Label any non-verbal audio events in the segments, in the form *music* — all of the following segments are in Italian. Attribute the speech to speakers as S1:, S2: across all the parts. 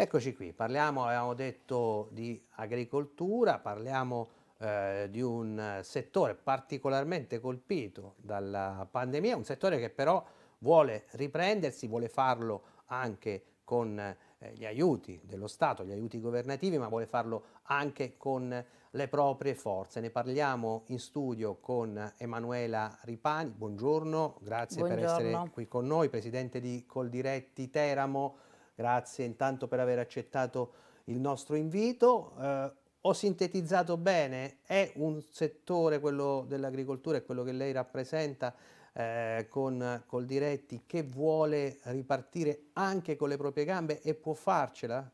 S1: Eccoci qui, parliamo, avevamo detto, di agricoltura, parliamo eh, di un settore particolarmente colpito dalla pandemia, un settore che però vuole riprendersi, vuole farlo anche con eh, gli aiuti dello Stato, gli aiuti governativi, ma vuole farlo anche con le proprie forze. Ne parliamo in studio con Emanuela Ripani, buongiorno, grazie buongiorno. per essere qui con noi, presidente di Coldiretti Teramo, Grazie intanto per aver accettato il nostro invito. Eh, ho sintetizzato bene, è un settore, quello dell'agricoltura, è quello che lei rappresenta eh, con Coldiretti, che vuole ripartire anche con le proprie gambe e può farcela?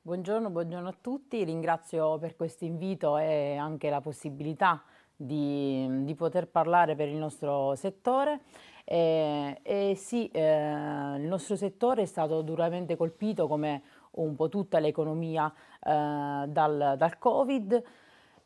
S2: Buongiorno, buongiorno a tutti, ringrazio per questo invito e anche la possibilità di, di poter parlare per il nostro settore. E, e sì, eh, il nostro settore è stato duramente colpito come un po' tutta l'economia eh, dal, dal, Covid,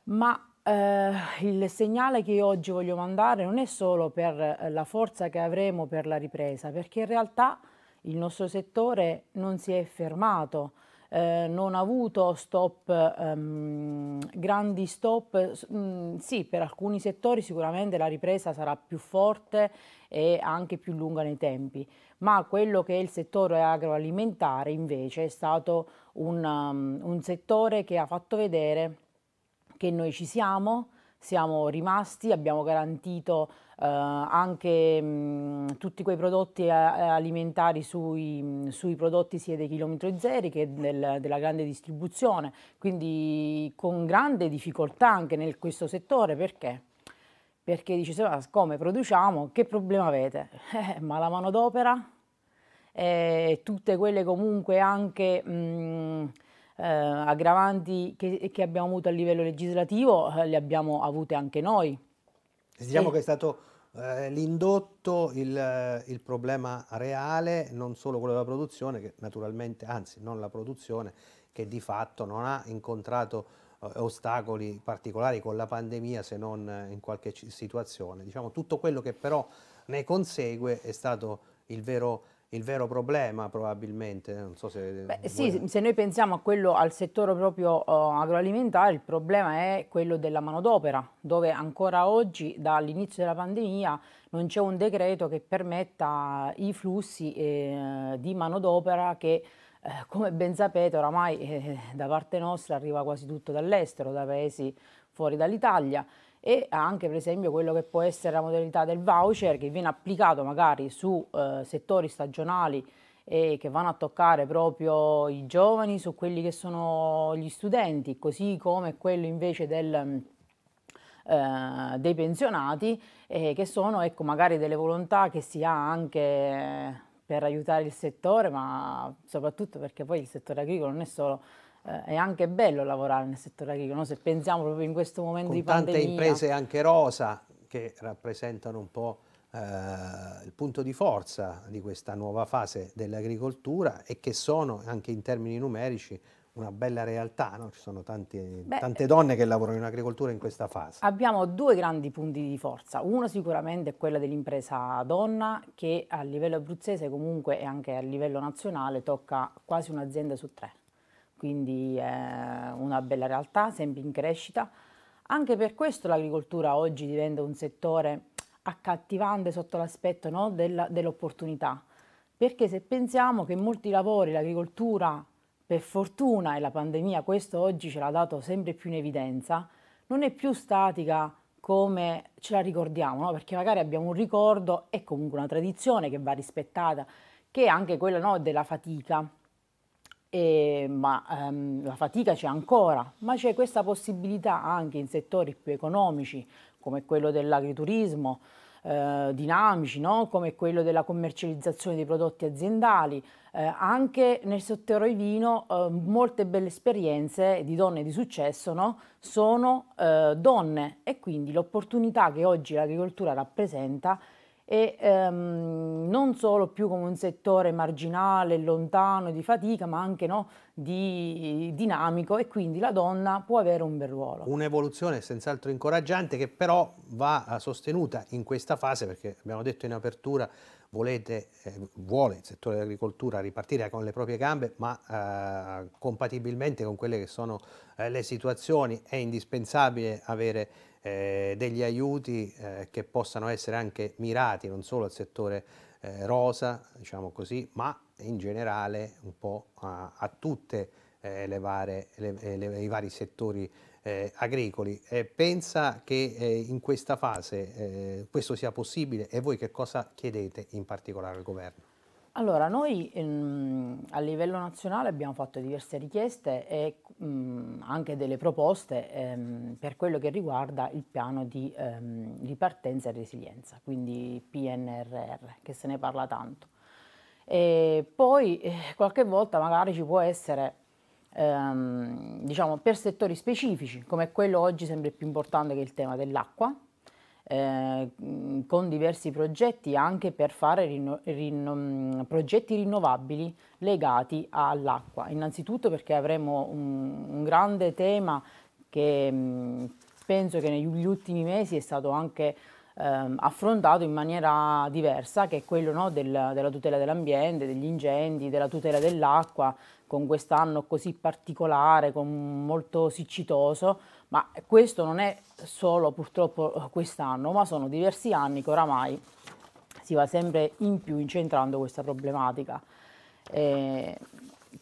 S2: ma eh, il segnale che io oggi voglio mandare non è solo per la forza che avremo per la ripresa, perché in realtà il nostro settore non si è fermato, eh, non ha avuto stop, um, grandi stop, mm, sì per alcuni settori sicuramente la ripresa sarà più forte e anche più lunga nei tempi, ma quello che è il settore agroalimentare invece è stato un, um, un settore che ha fatto vedere che noi ci siamo, siamo rimasti, abbiamo garantito anche mh, tutti quei prodotti eh, alimentari sui, sui, prodotti sia dei chilometri zeri che del, della grande distribuzione, quindi con grande difficoltà anche in questo settore, perché? Perché dice, come produciamo, che problema avete? *laughs* Eh, ma la manodopera? Eh, tutte quelle comunque anche... Mh, eh, aggravanti che, che, abbiamo avuto a livello legislativo eh, le abbiamo avute anche noi.
S1: Diciamo e... che è stato eh, l'indotto il, il, problema reale, non solo quello della produzione, che naturalmente, anzi non la produzione, che di fatto non ha incontrato eh, ostacoli particolari con la pandemia se non in qualche situazione. Diciamo tutto quello che però ne consegue è stato il vero il vero problema probabilmente. Non so se,
S2: Beh, sì, se noi pensiamo quello, al settore proprio uh, agroalimentare, il problema è quello della manodopera, dove ancora oggi, dall'inizio della pandemia, non c'è un decreto che permetta i flussi eh, di manodopera che, eh, come ben sapete, oramai eh, da parte nostra arriva quasi tutto dall'estero, da paesi fuori dall'Italia e anche per esempio quello che può essere la modalità del voucher che viene applicato magari su eh, settori stagionali e che vanno a toccare proprio i giovani, su quelli che sono gli studenti, così come quello invece del, eh, dei pensionati, eh, che sono ecco, magari delle volontà che si ha anche per aiutare il settore, ma soprattutto perché poi il settore agricolo non è solo eh, è anche bello lavorare nel settore agricolo, no? se pensiamo proprio in questo momento
S1: Con
S2: di pandemia.
S1: tante imprese anche rosa che rappresentano un po' eh, il punto di forza di questa nuova fase dell'agricoltura e che sono anche in termini numerici una bella realtà, no? ci sono tanti, Beh, tante donne che lavorano in agricoltura in questa fase.
S2: Abbiamo due grandi punti di forza, uno sicuramente è quello dell'impresa donna che a livello abruzzese comunque e anche a livello nazionale tocca quasi un'azienda su tre quindi è una bella realtà, sempre in crescita. Anche per questo l'agricoltura oggi diventa un settore accattivante sotto l'aspetto no, dell'opportunità, perché se pensiamo che molti lavori l'agricoltura, per fortuna e la pandemia questo oggi ce l'ha dato sempre più in evidenza, non è più statica come ce la ricordiamo, no? perché magari abbiamo un ricordo e comunque una tradizione che va rispettata, che è anche quella no, della fatica, e, ma ehm, la fatica c'è ancora, ma c'è questa possibilità anche in settori più economici come quello dell'agriturismo, eh, dinamici, no? come quello della commercializzazione dei prodotti aziendali, eh, anche nel settore vino eh, molte belle esperienze di donne di successo no? sono eh, donne e quindi l'opportunità che oggi l'agricoltura rappresenta e ehm, non solo più come un settore marginale, lontano, di fatica, ma anche no, di, dinamico e quindi la donna può avere un bel ruolo.
S1: Un'evoluzione senz'altro incoraggiante che però va eh, sostenuta in questa fase perché abbiamo detto in apertura volete, eh, vuole il settore dell'agricoltura ripartire con le proprie gambe ma eh, compatibilmente con quelle che sono eh, le situazioni è indispensabile avere eh, degli aiuti eh, che possano essere anche mirati non solo al settore eh, rosa, diciamo così, ma in generale un po' a, a tutte eh, eh, le, i vari settori eh, agricoli. pensa che in questa fase questo sia possibile e voi che cosa chiedete in particolare al governo?
S2: Allora, noi ehm, a livello nazionale abbiamo fatto diverse richieste e anche delle proposte ehm, per quello che riguarda il piano di ehm, ripartenza e resilienza, quindi PNRR, che se ne parla tanto. E poi eh, qualche volta magari ci può essere, diciamo, per settori specifici, come quello oggi sempre più importante che è il tema dell'acqua, eh, con diversi progetti anche per fare rinno, rinno, mm, progetti rinnovabili legati all'acqua. Innanzitutto perché avremo un, un grande tema che mh, mm, penso che negli ultimi mesi è stato anche ehm, affrontato in maniera diversa, che è quello no, del, della tutela dell'ambiente, degli incendi, della tutela dell'acqua, con quest'anno così particolare, con molto siccitoso, ma questo non è solo purtroppo quest'anno, ma sono diversi anni che oramai si va sempre in più incentrando questa problematica. Eh,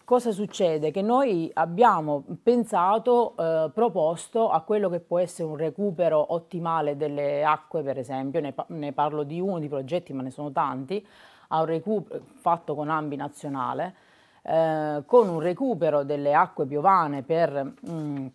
S2: cosa succede? Che noi abbiamo pensato, eh, proposto a quello che può essere un recupero ottimale delle acque, per esempio, ne, ne parlo di uno di progetti, ma ne sono tanti, a un recupero fatto con Ambi Nazionale, eh, con un recupero delle acque piovane per mh, mm,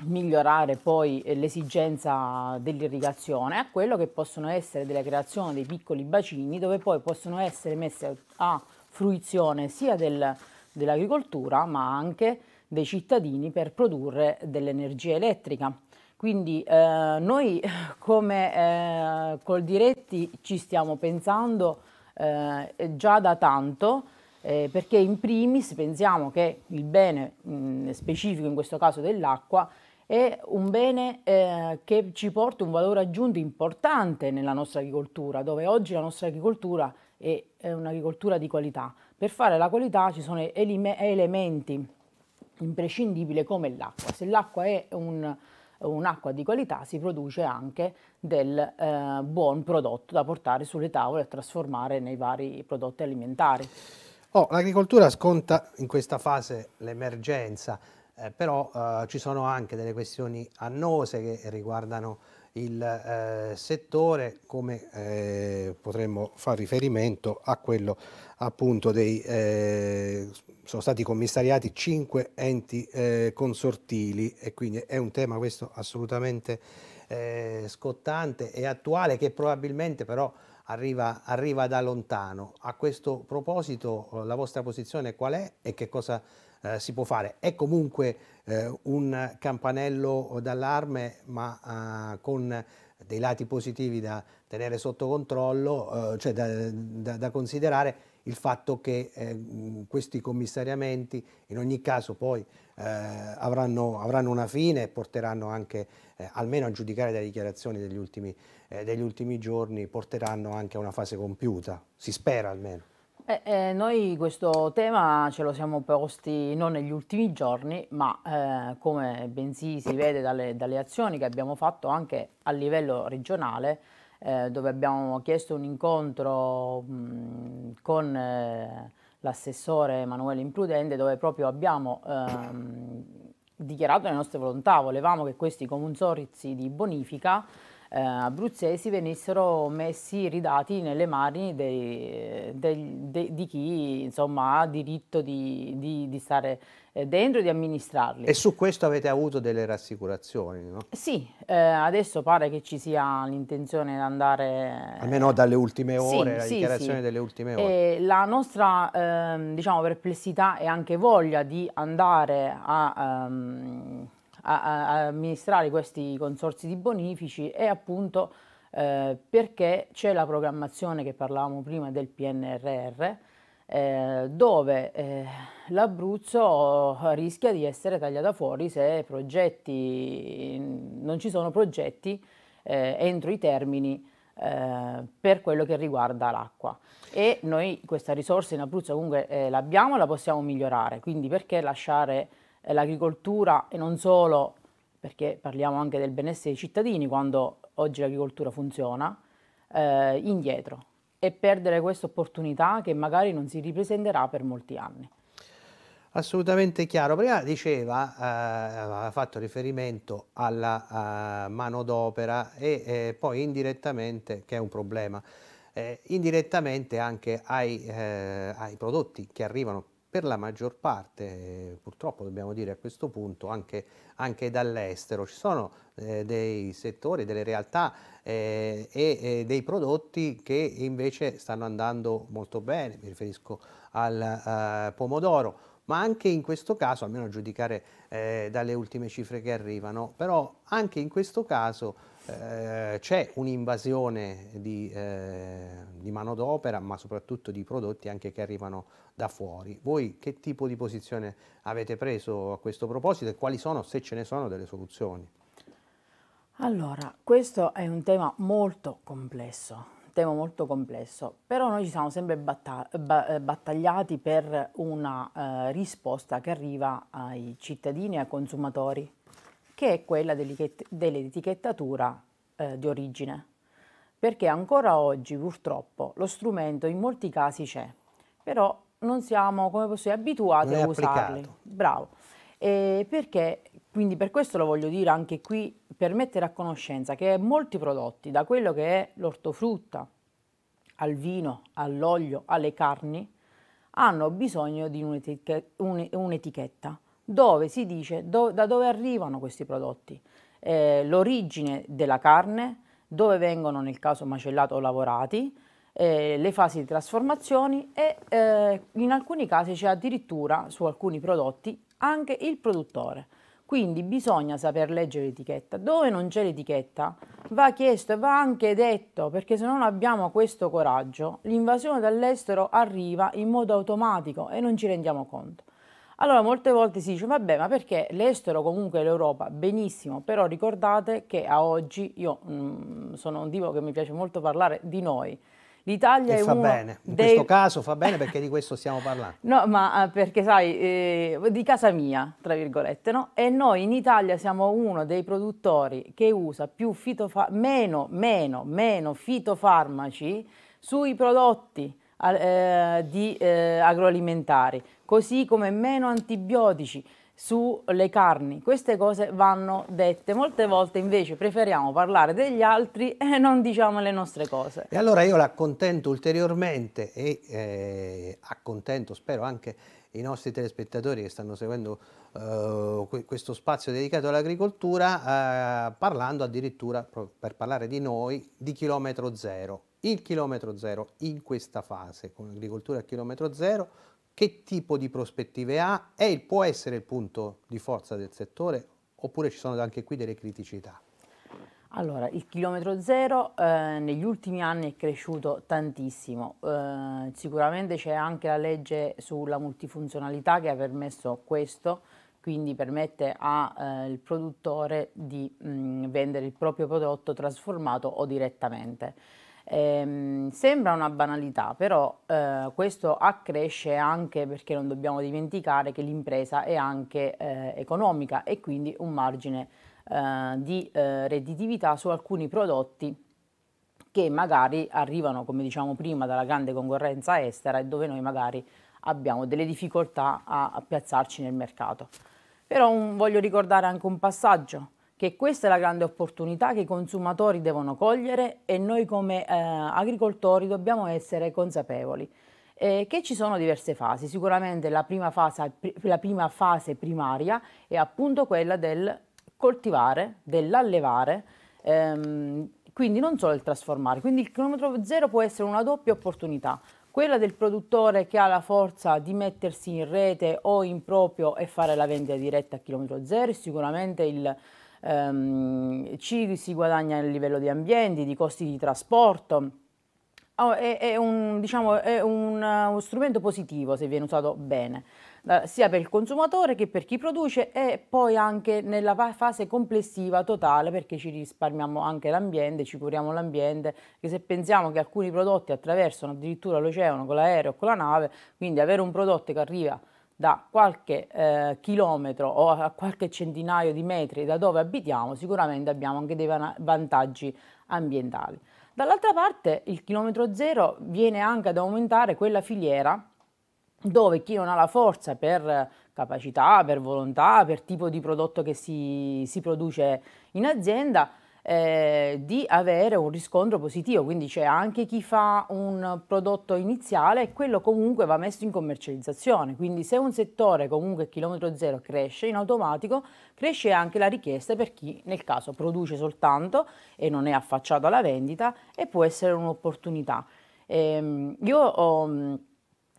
S2: migliorare poi l'esigenza dell'irrigazione, a quello che possono essere delle creazioni dei piccoli bacini dove poi possono essere messe a fruizione sia del, dell'agricoltura ma anche dei cittadini per produrre dell'energia elettrica. Quindi eh, noi *laughs* come eh, col Diretti ci stiamo pensando eh, già da tanto eh, perché in primis pensiamo che il bene mh, specifico, in questo caso dell'acqua, è un bene eh, che ci porta un valore aggiunto importante nella nostra agricoltura, dove oggi la nostra agricoltura è, è un'agricoltura di qualità. Per fare la qualità ci sono elementi imprescindibili come l'acqua. Se l'acqua è un, un'acqua di qualità si produce anche del eh, buon prodotto da portare sulle tavole e trasformare nei vari prodotti alimentari.
S1: Oh, l'agricoltura sconta in questa fase l'emergenza, eh, però eh, ci sono anche delle questioni annose che riguardano il eh, settore, come eh, potremmo fare riferimento a quello appunto dei, eh, sono stati commissariati cinque enti eh, consortili e quindi è un tema questo assolutamente scottante e attuale che probabilmente però arriva, arriva da lontano. A questo proposito la vostra posizione qual è e che cosa eh, si può fare? È comunque eh, un campanello d'allarme ma eh, con dei lati positivi da tenere sotto controllo, eh, cioè da, da, da, considerare il fatto che questi commissariamenti in ogni caso poi avranno, avranno, una fine e porteranno anche, almeno a giudicare dalle dichiarazioni degli ultimi degli ultimi giorni porteranno anche a una fase compiuta, si spera almeno.
S2: Eh, eh, noi questo tema ce lo siamo posti non negli ultimi giorni, ma eh, come bensì si vede dalle, dalle, azioni che abbiamo fatto anche a livello regionale, eh, dove abbiamo chiesto un incontro mh, con eh, l'assessore Emanuele Imprudente, dove proprio abbiamo ehm, dichiarato le nostre volontà, volevamo che questi consorzi di bonifica eh, abruzzesi venissero messi, ridati nelle mani dei, dei, dei, di chi insomma, ha diritto di, di, di stare eh, dentro e di amministrarli.
S1: E su questo avete avuto delle rassicurazioni, no?
S2: Sì, eh, adesso pare che ci sia l'intenzione di andare...
S1: Almeno dalle ultime ore, sì, la sì, dichiarazione sì. delle ultime ore.
S2: la nostra ehm, diciamo, perplessità e anche voglia di andare a... Um, a, a amministrare questi consorzi di bonifici e appunto eh, perché c'è la programmazione che parlavamo prima del PNRR, eh, dove eh, l'Abruzzo rischia di essere tagliata fuori se progetti, non ci sono progetti eh, entro i termini eh, per quello che riguarda l'acqua. E noi questa risorsa in Abruzzo comunque eh, l'abbiamo e la possiamo migliorare, quindi perché lasciare l'agricoltura e non solo, perché parliamo anche del benessere dei cittadini quando oggi l'agricoltura funziona, eh, indietro e perdere questa opportunità che magari non si ripresenterà per molti anni.
S1: Assolutamente chiaro. Prima diceva, eh, aveva fatto riferimento alla uh, manodopera e eh, poi indirettamente, che è un problema, eh, indirettamente anche ai, eh, ai, prodotti che arrivano per la maggior parte, purtroppo dobbiamo dire a questo punto, anche, anche dall'estero. Ci sono eh, dei settori, delle realtà e dei prodotti che invece stanno andando molto bene, mi riferisco al pomodoro ma anche in questo caso, almeno a giudicare eh, dalle ultime cifre che arrivano, però anche in questo caso eh, c'è un'invasione di, eh, di manodopera, ma soprattutto di prodotti anche che arrivano da fuori. Voi che tipo di posizione avete preso a questo proposito e quali sono, se ce ne sono, delle soluzioni?
S2: Allora, questo è un tema molto complesso tema molto complesso, però noi ci siamo sempre eh, battagliati per una eh, risposta che arriva ai cittadini e ai consumatori, che è quella dell'etichettatura eh, di origine. Perché ancora oggi purtroppo lo strumento in molti casi c'è, però non siamo, come posso dire, abituati a usarli. Bravo. E perché, quindi per questo lo voglio dire anche qui, per mettere a conoscenza che molti prodotti, da quello che è l'ortofrutta, al vino, all'olio, alle carni, hanno bisogno di un'etichetta dove si dice do, da dove arrivano questi prodotti, eh, l'origine della carne, dove vengono nel caso macellato o lavorati, eh, le fasi di trasformazione e eh, in alcuni casi c'è addirittura su alcuni prodotti anche il produttore. Quindi bisogna saper leggere l'etichetta. Dove non c'è l'etichetta va chiesto e va anche detto, perché se non abbiamo questo coraggio, l'invasione dall'estero arriva in modo automatico e non ci rendiamo conto. Allora molte volte si dice, vabbè, ma perché l'estero comunque l'Europa? Benissimo, però ricordate che a oggi, io mh, mm, sono un tipo che mi piace molto parlare di noi,
S1: L'Italia è fa uno bene. In dei... questo caso fa bene perché di questo stiamo parlando.
S2: No, ma eh, perché sai, eh, di casa mia, tra virgolette, no? E noi in Italia siamo uno dei produttori che usa più fitofa- meno, meno, meno fitofarmaci sui prodotti eh, di, eh, agroalimentari, così come meno antibiotici sulle carni. Queste cose vanno dette. Molte volte invece preferiamo parlare degli altri *laughs* e non diciamo le nostre cose.
S1: E allora io l'accontento ulteriormente e eh, accontento, spero anche i nostri telespettatori che stanno seguendo uh, questo spazio dedicato all'agricoltura, uh, parlando addirittura, per parlare di noi, di chilometro zero. Il chilometro zero in questa fase, con l'agricoltura a chilometro zero, che tipo di prospettive ha e può essere il punto di forza del settore oppure ci sono anche qui delle criticità?
S2: Allora, il chilometro zero eh, negli ultimi anni è cresciuto tantissimo, eh, sicuramente c'è anche la legge sulla multifunzionalità che ha permesso questo, quindi permette al eh, produttore di mh, vendere il proprio prodotto trasformato o direttamente. Eh, sembra una banalità, però eh, questo accresce anche perché non dobbiamo dimenticare che l'impresa è anche eh, economica e quindi un margine eh, di eh, redditività su alcuni prodotti che magari arrivano, come diciamo prima, dalla grande concorrenza estera e dove noi magari abbiamo delle difficoltà a, a piazzarci nel mercato. Però un, voglio ricordare anche un passaggio che questa è la grande opportunità che i consumatori devono cogliere e noi come eh, agricoltori dobbiamo essere consapevoli. Eh, che ci sono diverse fasi, sicuramente la prima fase, la prima fase primaria è appunto quella del coltivare, dell'allevare, ehm, quindi non solo il trasformare, quindi il chilometro zero può essere una doppia opportunità, quella del produttore che ha la forza di mettersi in rete o in proprio e fare la vendita diretta a chilometro zero, sicuramente il ehm, ci si guadagna a livello di ambienti, di costi di trasporto. Oh, è, è, un, diciamo, è un, uno strumento positivo se viene usato bene, sia per il consumatore che per chi produce e poi anche nella fase complessiva totale perché ci risparmiamo anche l'ambiente, ci curiamo l'ambiente, che se pensiamo che alcuni prodotti attraversano addirittura l'oceano con l'aereo o con la nave, quindi avere un prodotto che arriva da qualche eh, chilometro o a qualche centinaio di metri da dove abitiamo, sicuramente abbiamo anche dei vantaggi ambientali. Dall'altra parte il chilometro zero viene anche ad aumentare quella filiera dove chi non ha la forza per capacità, per volontà, per tipo di prodotto che si, si produce in azienda, eh, di avere un riscontro positivo, quindi c'è anche chi fa un prodotto iniziale e quello comunque va messo in commercializzazione, quindi se un settore comunque chilometro zero cresce in automatico, cresce anche la richiesta per chi nel caso produce soltanto e non è affacciato alla vendita e può essere un'opportunità. Eh, io ho,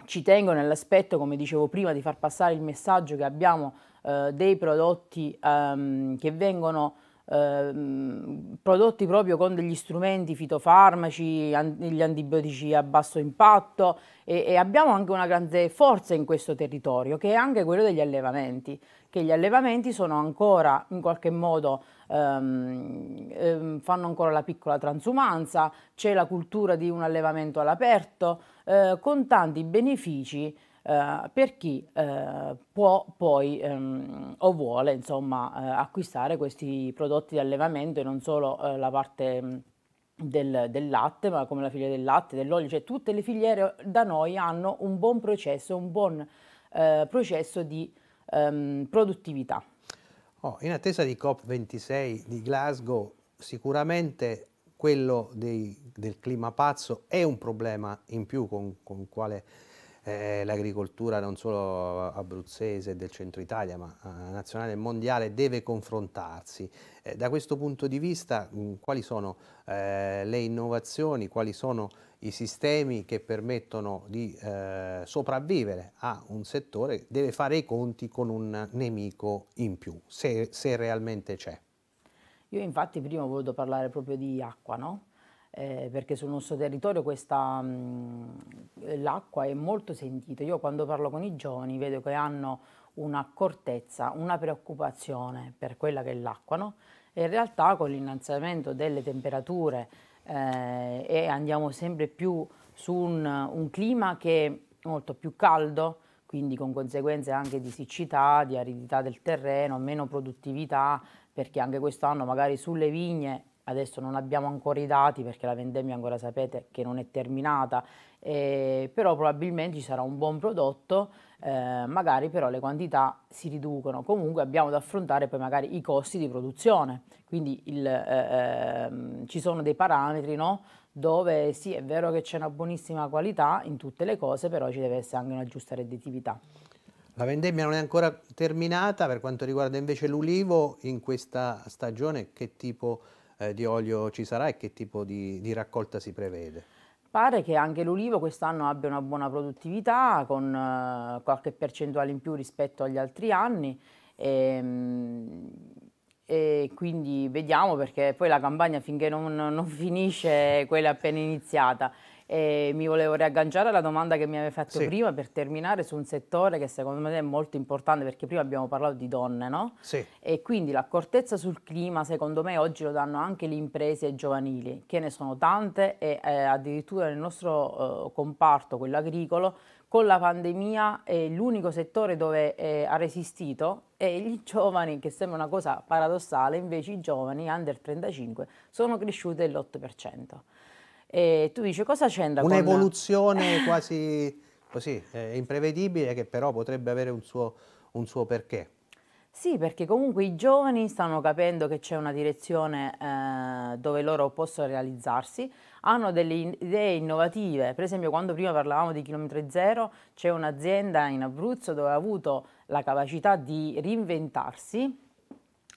S2: ci tengo nell'aspetto, come dicevo prima, di far passare il messaggio che abbiamo eh, dei prodotti ehm, che vengono Ehm, prodotti proprio con degli strumenti fitofarmaci, an- gli antibiotici a basso impatto e, e, abbiamo anche una grande forza in questo territorio che è anche quello degli allevamenti, che gli allevamenti sono ancora in qualche modo ehm, ehm, fanno ancora la piccola transumanza, c'è la cultura di un allevamento all'aperto eh, con tanti benefici eh, per chi eh, può poi ehm, o vuole insomma, eh, acquistare questi prodotti di allevamento e non solo eh, la parte mm, del, del, latte, ma come la filiera del latte, dell'olio, cioè tutte le filiere da noi hanno un buon processo, un buon processo di ehm, produttività.
S1: Oh, in attesa di COP26 di Glasgow, sicuramente quello dei, del clima pazzo è un problema in più con il quale eh, l'agricoltura non solo abruzzese del centro Italia ma eh, nazionale e mondiale deve confrontarsi. Eh, da questo punto di vista mh, quali sono eh, le innovazioni, quali sono i sistemi che permettono di eh, sopravvivere a un settore che deve fare i conti con un nemico in più, se, se realmente c'è.
S2: Io infatti prima ho voluto parlare proprio di acqua, no? Eh, perché sul nostro territorio mm, l'acqua è molto sentita. Io quando parlo con i giovani vedo che hanno un'accortezza, una preoccupazione per quella che è l'acqua, no? e in realtà con l'innalzamento delle temperature eh, e andiamo sempre più su un, un clima che è molto più caldo, quindi con conseguenze anche di siccità, di aridità del terreno, meno produttività, perché anche quest'anno magari sulle vigne Adesso non abbiamo ancora i dati perché la vendemmia ancora sapete che non è terminata, eh, però probabilmente ci sarà un buon prodotto, eh, magari però le quantità si riducono. Comunque abbiamo da affrontare poi magari i costi di produzione, quindi il, eh, ehm, ci sono dei parametri no? dove sì è vero che c'è una buonissima qualità in tutte le cose, però ci deve essere anche una giusta redditività.
S1: La vendemmia non è ancora terminata, per quanto riguarda invece l'ulivo, in questa stagione che tipo di eh, di olio ci sarà e che tipo di, di raccolta si prevede?
S2: Pare che anche l'ulivo quest'anno abbia una buona produttività con uh, qualche percentuale in più rispetto agli altri anni e, um, e, quindi vediamo perché poi la campagna finché non, non finisce quella appena iniziata e mi volevo riagganciare alla domanda che mi aveva fatto sì. prima per terminare su un settore che secondo me è molto importante perché prima abbiamo parlato di donne, no?
S1: Sì.
S2: E quindi l'accortezza sul clima secondo me oggi lo danno anche le imprese giovanili, che ne sono tante e eh, addirittura nel nostro eh, comparto, quello agricolo, con la pandemia è l'unico settore dove eh, ha resistito e gli giovani, che sembra una cosa paradossale, invece i giovani under 35 sono cresciuti dell'8%. E tu dici cosa c'entra
S1: con... Un'evoluzione quasi così, eh, imprevedibile che però potrebbe avere un suo, un suo, perché.
S2: Sì, perché comunque i giovani stanno capendo che c'è una direzione eh, dove loro possono realizzarsi, hanno delle idee innovative, per esempio quando prima parlavamo di chilometri zero c'è un'azienda in Abruzzo dove ha avuto la capacità di reinventarsi,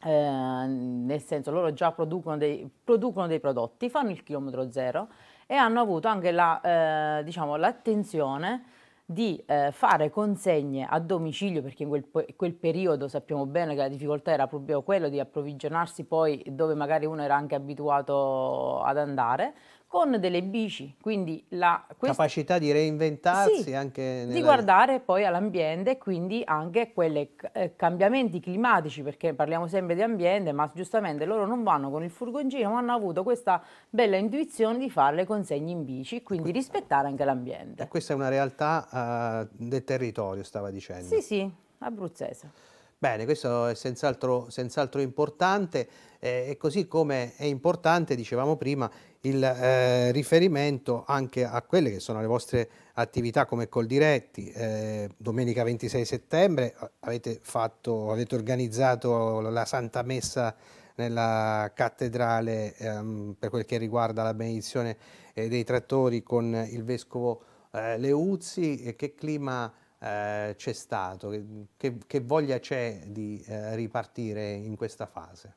S2: eh, nel senso loro già producono dei, producono dei prodotti, fanno il chilometro zero e hanno avuto anche la, eh, diciamo, l'attenzione di eh, fare consegne a domicilio, perché in quel, quel, periodo sappiamo bene che la difficoltà era proprio quello di approvvigionarsi poi dove magari uno era anche abituato ad andare, con delle bici, quindi la
S1: questa... capacità di reinventarsi sì, anche
S2: nella... di guardare poi all'ambiente e quindi anche quei eh, cambiamenti climatici, perché parliamo sempre di ambiente, ma giustamente loro non vanno con il furgoncino, ma hanno avuto questa bella intuizione di fare le consegne in bici, quindi rispettare anche l'ambiente.
S1: E questa è una realtà uh, del territorio, stava dicendo.
S2: Sì, sì, abruzzese.
S1: Bene, questo è senz'altro, senz'altro importante eh, e così come è importante, dicevamo prima, il eh, riferimento anche a quelle che sono le vostre attività come Coldiretti. Eh, domenica 26 settembre avete, fatto, avete organizzato la Santa Messa nella cattedrale ehm, per quel che riguarda la benedizione eh, dei trattori con il vescovo eh, Leuzzi. Che clima eh, c'è stato? Che, che voglia c'è di eh, ripartire in questa fase?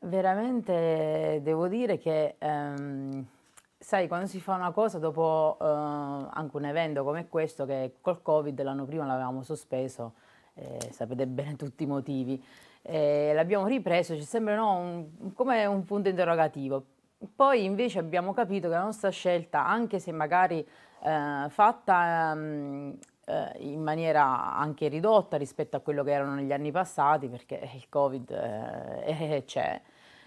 S2: Veramente devo dire che, ehm, sai, quando si fa una cosa dopo eh, anche un evento come questo, che col Covid l'anno prima l'avevamo sospeso, eh, sapete bene tutti i motivi, eh, l'abbiamo ripreso, c'è sempre no, un, come un punto interrogativo. Poi invece abbiamo capito che la nostra scelta, anche se magari eh, fatta ehm, eh, in maniera anche ridotta rispetto a quello che erano negli anni passati, perché il Covid eh, *laughs* c'è.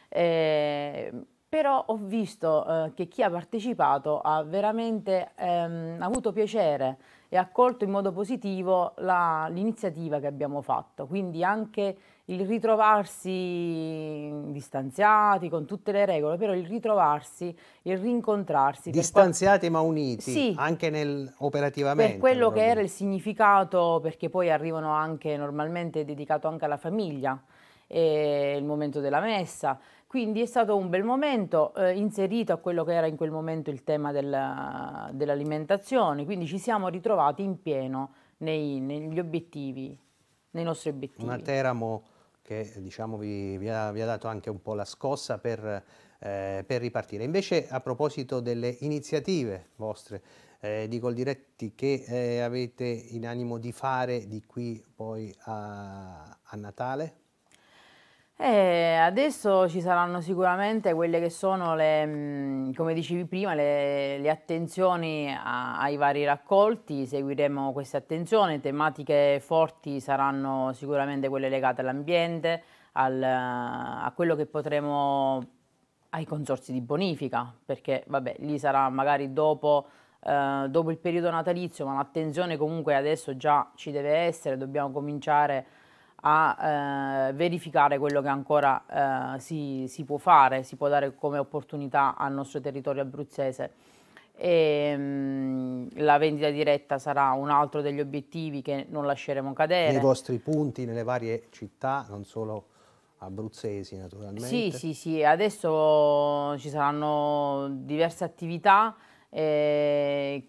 S2: Eh, però ho visto eh, che chi ha partecipato ha veramente ehm, avuto piacere e accolto in modo positivo l'iniziativa che abbiamo fatto, quindi anche il ritrovarsi distanziati con tutte le regole, però il ritrovarsi, il rincontrarsi.
S1: Distanziati ma uniti, sì, anche nel, operativamente.
S2: Per quello che era il significato, perché poi arrivano anche normalmente dedicato anche alla famiglia, il momento della messa. Quindi è stato un bel momento eh, inserito a quello che era in quel momento il tema del, dell'alimentazione, quindi ci siamo ritrovati in pieno nei, negli obiettivi, nei nostri obiettivi.
S1: Una Teramo che diciamo, vi, vi, ha, vi, ha, dato anche un po' la scossa per, eh, per ripartire. Invece a proposito delle iniziative vostre eh, di Coldiretti che eh, avete in animo di fare di qui poi a, a Natale?
S2: Eh, adesso ci saranno sicuramente quelle che sono le, come dicevi prima, le, le attenzioni a, ai vari raccolti, seguiremo queste attenzioni, tematiche forti saranno sicuramente quelle legate all'ambiente, al, a quello che potremo ai consorsi di bonifica, perché vabbè, lì sarà magari dopo, eh, dopo il periodo natalizio, ma l'attenzione comunque adesso già ci deve essere, dobbiamo cominciare a eh, verificare quello che ancora eh, si, si, può fare, si può dare come opportunità al nostro territorio abruzzese. E, mh, mm, la vendita diretta sarà un altro degli obiettivi che non lasceremo cadere.
S1: Nei vostri punti, nelle varie città, non solo abruzzesi naturalmente.
S2: Sì, sì, sì, adesso ci saranno diverse attività. Eh,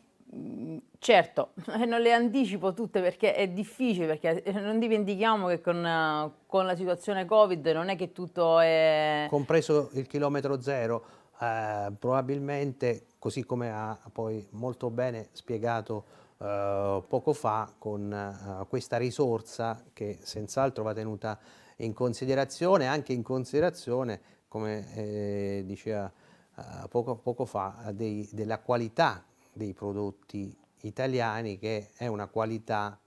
S2: Certo, *laughs* non le anticipo tutte perché è difficile, perché non dimentichiamo che con, con la situazione Covid non è che tutto è...
S1: Compreso il chilometro zero, eh, probabilmente, così come ha poi molto bene spiegato eh, poco fa, con eh, questa risorsa che senz'altro va tenuta in considerazione, anche in considerazione, come eh, diceva eh, poco, poco, fa, dei, della qualità dei prodotti italiani che è una qualità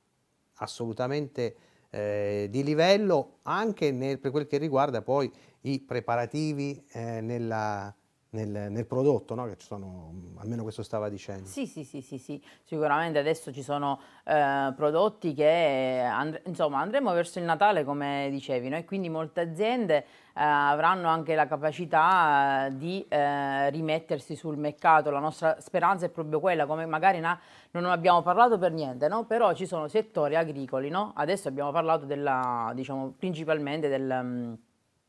S1: assolutamente eh, di livello anche nel, per quel che riguarda poi i preparativi eh, nella, nel, nel prodotto, no? che ci sono, almeno questo stava dicendo.
S2: Sì, sì, sì, sì, sì. sicuramente adesso ci sono eh, prodotti che and insomma andremo verso il Natale come dicevi, no? e quindi molte aziende eh, avranno anche la capacità eh, di eh, rimettersi sul mercato, la nostra speranza è proprio quella, come magari non abbiamo parlato per niente, no? però ci sono settori agricoli, adesso abbiamo parlato della, diciamo, principalmente del... Mm,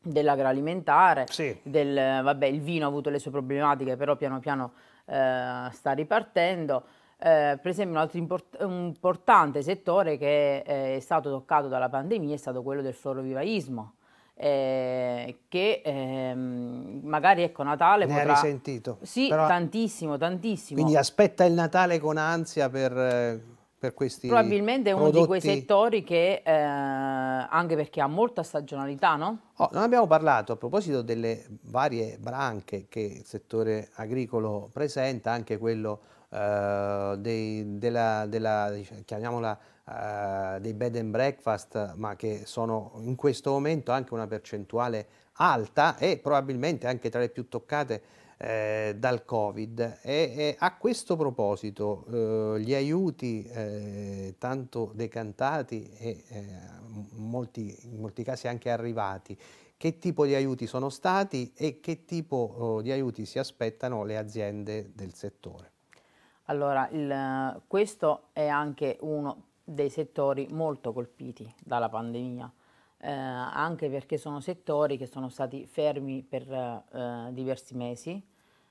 S2: dell'agroalimentare, sì. del, vabbè, il vino ha avuto le sue problematiche, però piano piano eh, sta ripartendo. Eh, per esempio un altro import importante settore che eh, è stato toccato dalla pandemia è stato quello del florovivaismo eh, che ehm, magari ecco Natale
S1: ne
S2: potrà...
S1: ha risentito.
S2: Sì, Però... tantissimo, tantissimo.
S1: Quindi aspetta il Natale con ansia per, per questi
S2: Probabilmente
S1: è
S2: uno di quei settori che, eh, anche perché ha molta stagionalità, no?
S1: Oh, non abbiamo parlato a proposito delle varie branche che il settore agricolo presenta, anche quello eh, dei, della, della, chiamiamola eh, dei bed and breakfast, ma che sono in questo momento anche una percentuale alta e probabilmente anche tra le più toccate eh, dal Covid. E, e, a questo proposito eh, gli aiuti eh, tanto decantati e eh, molti, in molti casi anche arrivati, che tipo di aiuti sono stati e che tipo oh, di aiuti si aspettano le aziende del settore?
S2: Allora, il, questo è anche uno dei settori molto colpiti dalla pandemia, eh, anche perché sono settori che sono stati fermi per eh, diversi mesi.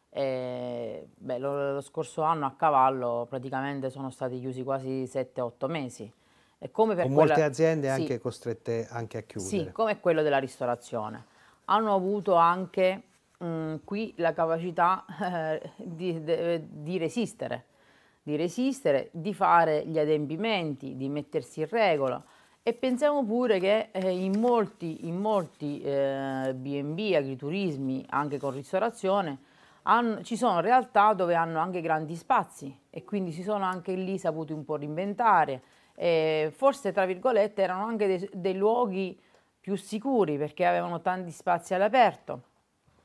S2: E, beh, lo, lo, scorso anno a cavallo praticamente sono stati chiusi quasi 7-8 mesi.
S1: E come per Con quella, molte aziende sì, anche costrette anche a chiudere.
S2: Sì, come quello della ristorazione. Hanno avuto anche mh, qui la capacità eh, di, de, di resistere di resistere, di fare gli adempimenti, di mettersi in regola e pensiamo pure che eh, in molti, in molti eh, B&B, agriturismi, anche con ristorazione, hanno, ci sono realtà dove hanno anche grandi spazi e quindi si sono anche lì saputi un po' reinventare. E forse, tra virgolette, erano anche dei, dei luoghi più sicuri perché avevano tanti spazi all'aperto.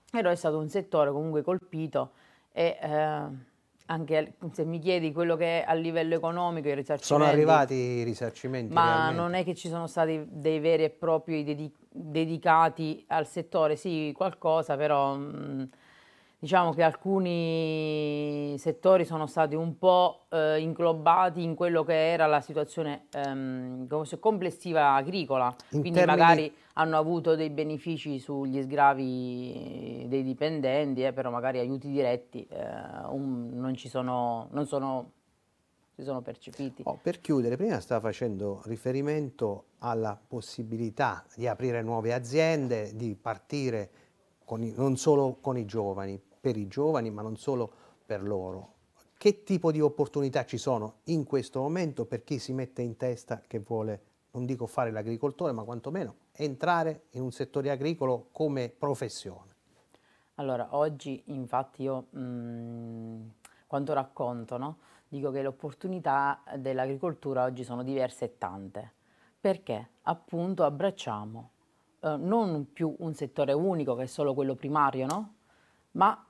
S2: Però è stato un settore comunque colpito e... Eh, anche se mi chiedi quello che è a livello economico i risarcimenti.
S1: Sono arrivati i risarcimenti?
S2: Ma
S1: realmente.
S2: non è che ci sono stati dei veri e propri dedic dedicati al settore, sì, qualcosa, però mh, diciamo che alcuni settori sono stati un po' eh, inglobati in quello che era la situazione ehm, complessiva agricola, in quindi termini... magari hanno avuto dei benefici sugli sgravi dei dipendenti, eh, però magari aiuti diretti eh, un, non ci sono, non sono, si sono percepiti.
S1: Oh, per chiudere, prima stava facendo riferimento alla possibilità di aprire nuove aziende, di partire i, non solo con i giovani, per i giovani, ma non solo per loro. Che tipo di opportunità ci sono in questo momento per chi si mette in testa che vuole, non dico fare l'agricoltore, ma quantomeno entrare in un settore agricolo come professione?
S2: Allora, oggi infatti io mh, mm, quando racconto, no, dico che le opportunità dell'agricoltura oggi sono diverse e tante, perché appunto abbracciamo eh, non più un settore unico che è solo quello primario, no? ma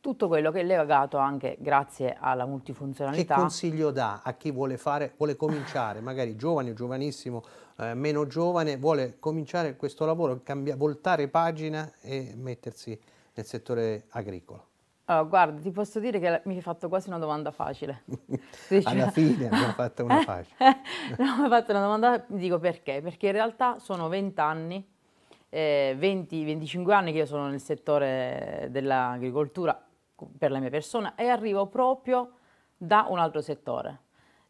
S2: tutto quello che è legato anche grazie alla multifunzionalità.
S1: Che consiglio dà a chi vuole fare, vuole cominciare, magari giovane o giovanissimo, eh, meno giovane, vuole cominciare questo lavoro, cambia, voltare pagina e mettersi nel settore agricolo?
S2: Oh, guarda, ti posso dire che mi hai fatto quasi una domanda facile. *laughs*
S1: Alla fine abbiamo fatto una facile. *laughs*
S2: no, mi hai fatto una domanda, dico perché? Perché in realtà sono 20 anni, eh, 20-25 anni che io sono nel settore dell'agricoltura per la mia persona e arrivo proprio da un altro settore.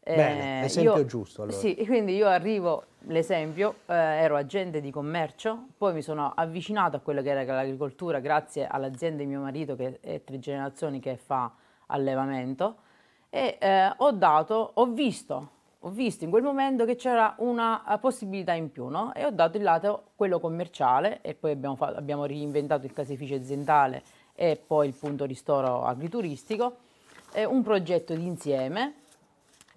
S1: Bene, eh, esempio io, giusto allora.
S2: Sì, quindi io arrivo, l'esempio, eh, ero agente di commercio, poi mi sono avvicinato a quello che era l'agricoltura grazie all'azienda di mio marito che è tre generazioni che fa allevamento e eh, ho dato, ho visto, ho visto in quel momento che c'era una possibilità in più no? e ho dato il lato quello commerciale e poi abbiamo, fatto, abbiamo reinventato il caseificio aziendale e poi il punto ristoro agrituristico, è un progetto d'insieme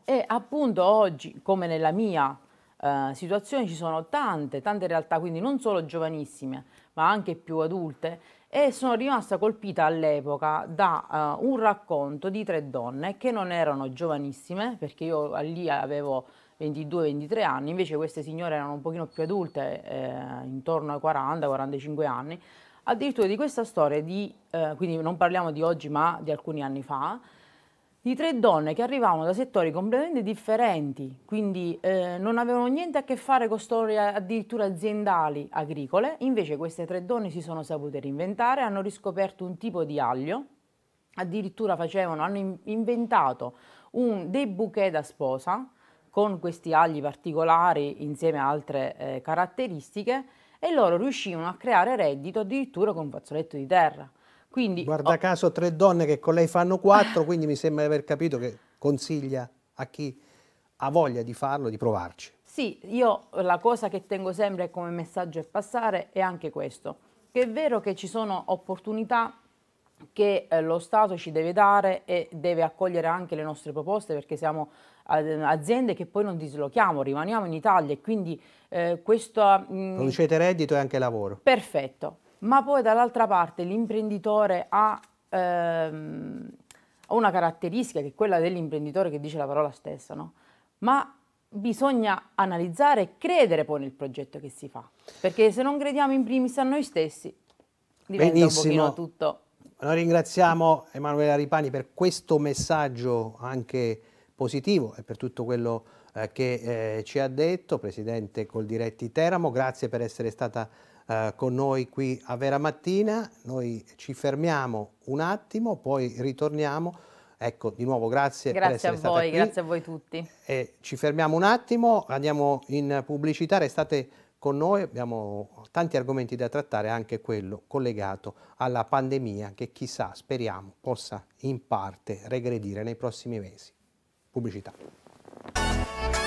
S2: e appunto oggi, come nella mia eh, situazione, ci sono tante, tante realtà, quindi non solo giovanissime, ma anche più adulte, e sono rimasta colpita all'epoca da uh, un racconto di tre donne che non erano giovanissime, perché io lì avevo 22-23 anni, invece queste signore erano un pochino più adulte, eh, intorno ai 40-45 anni, addirittura di questa storia di, eh, quindi non parliamo di oggi ma di alcuni anni fa, di tre donne che arrivavano da settori completamente differenti, quindi eh, non avevano niente a che fare con storie addirittura aziendali agricole, invece queste tre donne si sono sapute reinventare, hanno riscoperto un tipo di aglio, addirittura facevano, hanno inventato un, dei bouquet da sposa con questi agli particolari insieme a altre eh, caratteristiche e loro riuscivano a creare reddito addirittura con un fazzoletto di terra. Quindi,
S1: Guarda oh. caso tre donne che con lei fanno quattro, *laughs* quindi mi sembra di aver capito che consiglia a chi ha voglia di farlo di provarci.
S2: Sì, io la cosa che tengo sempre come messaggio a passare è anche questo, che è vero che ci sono opportunità che eh, lo Stato ci deve dare e deve accogliere anche le nostre proposte perché siamo aziende che poi non dislochiamo, rimaniamo in Italia e quindi eh, questo...
S1: Mm, Producete reddito e anche lavoro.
S2: Perfetto, ma poi dall'altra parte l'imprenditore ha, ehm, una caratteristica che è quella dell'imprenditore che dice la parola stessa, no? ma bisogna analizzare e credere poi nel progetto che si fa, perché se non crediamo in primis a noi stessi diventa Benissimo. un pochino tutto
S1: noi ringraziamo Emanuela Ripani per questo messaggio anche positivo e per tutto quello eh, che eh, ci ha detto, Presidente Coldiretti Teramo, grazie per essere stata eh, con noi qui a Vera Mattina, noi ci fermiamo un attimo, poi ritorniamo. Ecco, di nuovo grazie,
S2: grazie
S1: per essere
S2: a voi, Grazie a voi tutti.
S1: E ci fermiamo un attimo, andiamo in pubblicità, restate con noi, abbiamo tanti argomenti da trattare, anche quello collegato alla pandemia che chissà, speriamo, possa in parte regredire nei prossimi mesi. Pubblicità. Música